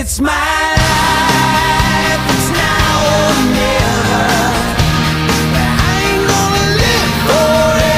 It's my